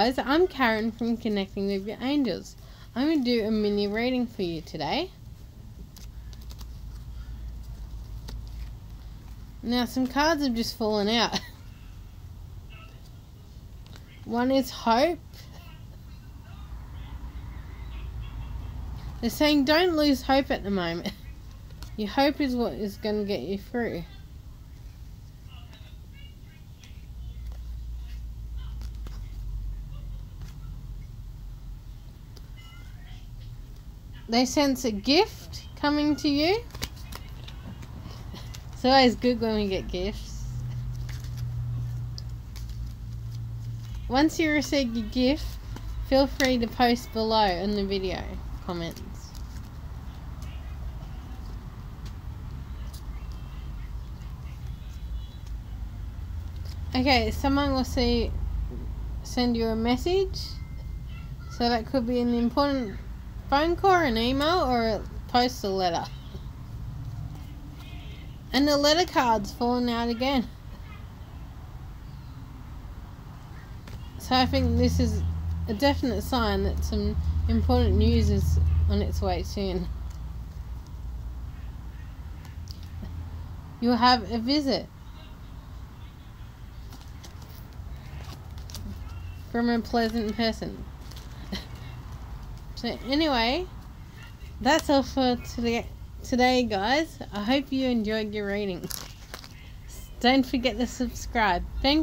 Guys, I'm Karen from Connecting with Your Angels. I'm going to do a mini reading for you today. Now, some cards have just fallen out. One is hope. They're saying don't lose hope at the moment. Your hope is what is going to get you through. They sense a gift coming to you. It's always good when we get gifts. Once you receive your gift, feel free to post below in the video comments. Okay, someone will see send you a message. So that could be an important phone call, an email, or post a letter. And the letter card's fallen out again. So I think this is a definite sign that some important news is on its way soon. You'll have a visit from a pleasant person. So anyway, that's all for today, guys. I hope you enjoyed your reading. Don't forget to subscribe. Thank